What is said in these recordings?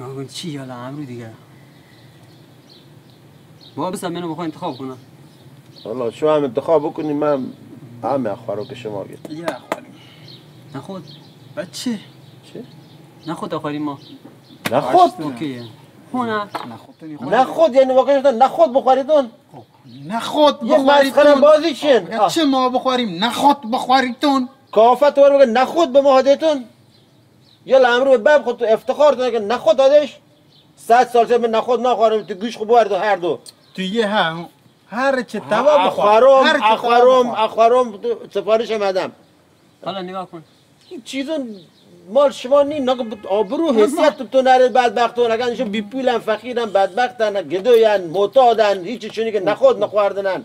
ناگون چی یالا امرو دیگه؟ بابا بسا منو بخواه انتخاب کنم. حالا شما هم انتخاب بکنید من همه اخبارو که شما گید. یه اخباری. نخود بچه. چی؟ نخود آخری ما. نه خود؟ اوکیه خونه. نه خود یعنی واقعا شدن نه خود بخوریدون نه خود مسخره بازی چین بگه چه ما بخوریم نه خود بخوریتون کافت رو بگه نه خود به ما هدیتون یا امرو به بب خود تو افتخار تو که نه خود دادش. صد سال شد من نه خود نخورم تو گوش خوب بردو هر دو. تو یه ها هر چه توا بخور اخوارم هر چه اخوارم. اخوارم تو سفارش مدم حالا نگاه کن. این چیزون مال شما نی نگه آبرو حسیت تو تو نره بدبختون اگر نشون بی پولن فقیرن بدبختن گدوین معتادن هیچ چونی که نخود نخوردنن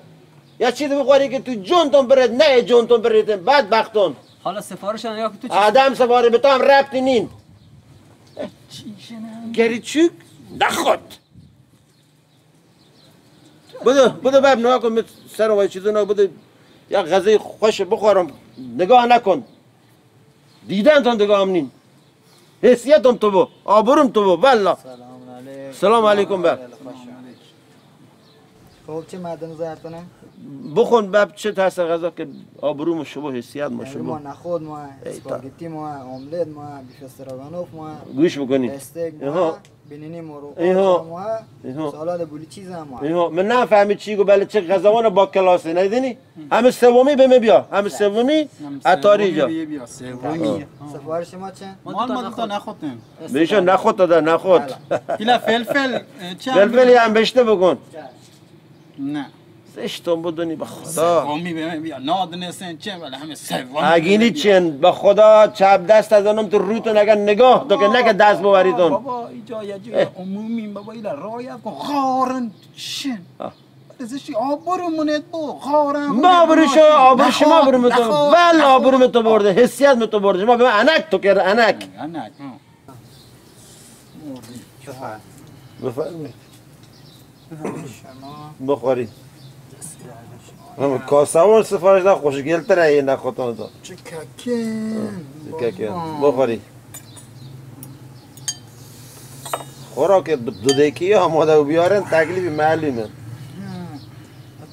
یا چیزی بخوری که تو جونتون برد نه جونتون بردن بدبختون حالا سفارش کن تو چی آدم سواره به تو هم ربطی نین. گری چوک نخود بودو بودو بب نگاه کن سر و چیزو نگاه بودو یا غذای خوش بخورم. نگاه نکن. دیدن تون نگاه هم نین. حسیتم تو بو. آبروم تو بو. والله. سلام علیکم. سلام علیکم بب خب چه مدن زرتونه؟ بخون بب چه ترس غذا که آبروم شما حسیت ما ما شما نخود ما اسپاگتی ما املت ما بیف استراگانوف ما گوش بکنی. استیک. ما بینینی ایها. ما ایها. سالاد بولی چیز هم ما اینا من نفهمید چی گو بله چه غذاوان با کلاسه ندیدنی همه سومی به می بیا. همه سومی اتاری جا. سومی. سفارش ما چه؟ مال ما دوتا نخوتیم بهشون نخود داده نخود. ایلا فلفل چه فلفلی هم بشته بکن. نه. زشتون بدونی به خدا. سومی به من بیا. نادنسن چه ولی همه سومی اگینی چین به خدا چپ دست از آنم تو روتون اگر نگاه تو که نکه دست ببریتون بابا اینجا یه جای عمومی بابا ایلا رایت کن. غارن شن آه. ازشی آبرومونت بو. غارن ما شما برم تو نخواد، ول نخواد. آبرم تو برده حسیت می تو برده. شما به من انک تو که انک. نه بفرمایید. شما. بخوری هم کاسوان سفارش نه خوشگل تره یه نخوتان تو. چه ککن که که بخوری. خوراک دو دکی آماده و بیارن تکلیفی معلومه.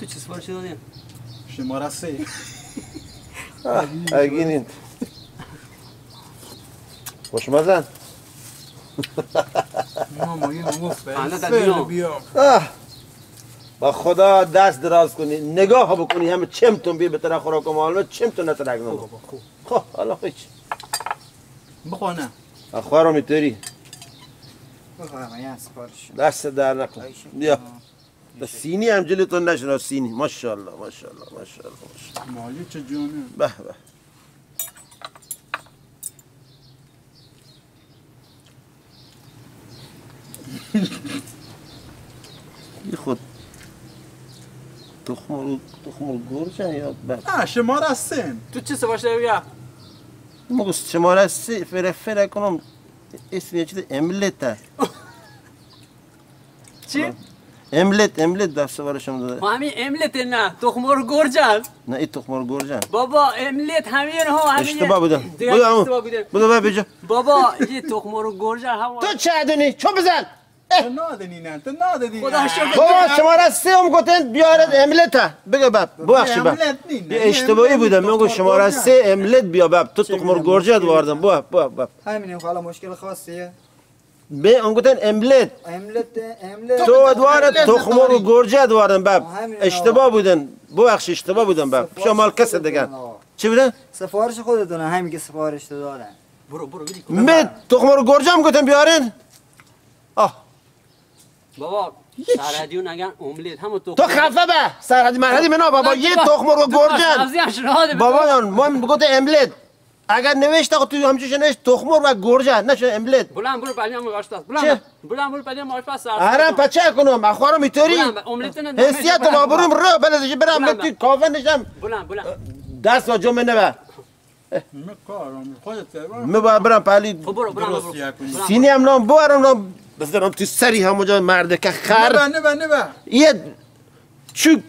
تو چی سفارش دادی؟ شماره سه اگینین خوشمزن با خدا دست دراز کنی نگاه بکنی همه چمتون بیر به طرف خوراک معلومه چمتون نترک نمو. خب حالا هیچ بخور نه. اخوارو سفارش دست در نکن. بیا. سینی هم جلوتون نشنا سینی. ماشاءالله ماشاءالله ماشاءالله ماشاءالله. مالی چه جونه به به. یه خود تخم تخم گرجن یا به نه شماره سه تو چی سفارش دادی بیا. مگه شماره سی فرفر کنم. اسم یه چیز املت چی؟ املت املت در سوارشم داده. ما همین املت نه تخمر گرجن. نه این تخم گرجن. بابا املت همین ها همین اشتباه بودم. بودم. بودم بودم بابا یه تخمر گرجن هم تو چه دونی چو بزن. تو نه تو نادنی خدا شکر. بابا شماره سه هم گفتن بیارد املت بگو باب ببخشید باب اشتباهی بودم. میگو شماره گرجن. سه املت بیا باب تو تخم گرجت واردم. باب باب باب همینه حالا مشکل خاصیه. به اون گفتن املت. املت املت. تو ادوار تخم و گرجت واردم باب اشتباه بودن. ببخش اشتباه بودم باب شما کس دیگه؟ چی بودن؟ سفارش خودتونه همین که سفارش دادن. برو برو بری به تخم رو گرجم گفتن بیارن؟ آه. بابا سرحدیون اگر املت. همون تخم تو خفه به. سرحدی مرحدی منا بابا یه تخم رو گرجن. بابا جان ما گفت املت. اگر نوشته خب تو همچوش نوشت تخمر و گرجه نشه املت. بلند برو پدیم آشپز؟ بلند بلند برو پدیم آشپز. سر آره پچه کنم. اخوارم نه حسیت و بابروم رو بلدش برم. بلند. توی کافه نشم. بلند بلند. دست و جمعه نبه کارم خودت می باید برم پلی. خب سینی هم نام بارم نام. بزنم تو سری همونجا مرده که خر نبه نبه نبه یه چوک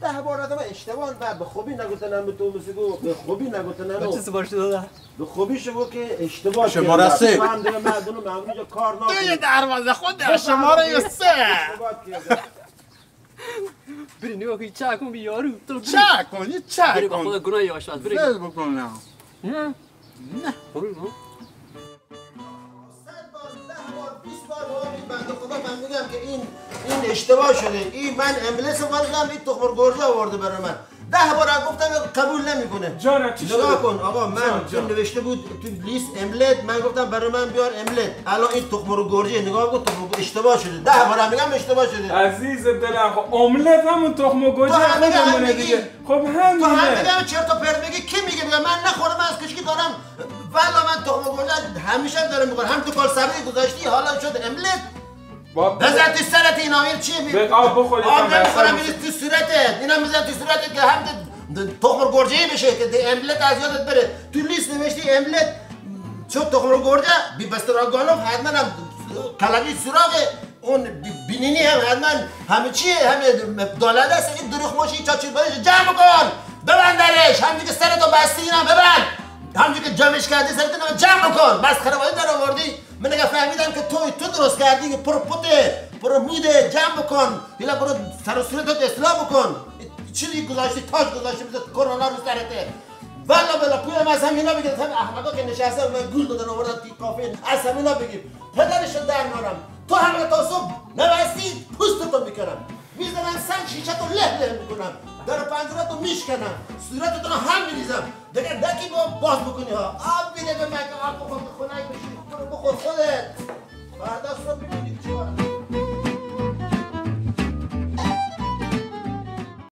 ده بار آدم اشتباه به خوبی نگفتنم به تو مسیگو به خوبی نگفتنم چه سفارش داده به خوبی شو که اشتباه شماره کردم. سه. هم دیگه مردم ممنون جا کار نکنی دروازه خود شماره سه. اشتباه کردم. بری نگاه کنی چه کن بی یارو. تو بری. چه کنی چه بری با کن؟ خود گناهی آشپز بری. بکنم نه. نه. بری بنده خدا من میگم که این این اشتباه شده. این من املس ورزم این تخمر گرجه آورده برای من. ده بار گفتم قبول نمی‌کنه. جانم چی؟ نگاه کن. آقا من جان، تو جان. نوشته بود تو لیست املت من گفتم برای من بیار املت الان این تخم رو گرجه نگاه کن تخم اشتباه شده. ده بار میگم اشتباه شده. عزیز دلم خب املت همون تخم تو هم خودمونه. دیگه. خب تو هم میگم چرت و پرت میگی. کی میگه؟ من نخورم از کشکی دارم. والا من تخم گرجه همیشه دارم می‌خورم. هم تو کال سبزی گذاشتی حالا شد املت بزن تو سرت این آمیر چیه به آب بخوری آب نمی‌خورم میریز تو صورتت اینا میزن تو صورتت که هم د- د- تخم گرجه بشه که املت از یادت بره. تو لیست نوشتی املت. چون تخم گرجه بی بستراگانوف حتما هم کلبی سراغ اون بی- بینینی هم حتما همه چیه؟ همه دالده است این دروخ ماشی چا چی بایش جمع کن. ببندرش. همینجور که سرتو بستی اینا ببند. همینجور که جمعش کردی سرتو جمع کن. بس خرابایی آوردی من اگه فهمیدم که توی تو درست کردی که پر پته پر موده جمع بکن. بیلا برو سر و صورتت اصلاح بکن. چیزی گذاشتی تاج گذاشتی مثل کرونا رو سرته والا بلا پول از همینا بگید هم احمقا که نشسته من گول دادن آوردن توی کافه. از همینا پدرش در میارم. تو همه تا صبح نبستی پوستتو می‌کنم می‌زنن سنگ شیشه تو له له می‌کنم. در پنجره تو میشکنم. صورتتو رو هم میریزم. دیگه دکی با باز بکنی ها. آب میده به من آب بشی. برو بخور خودت. فردا صبح چی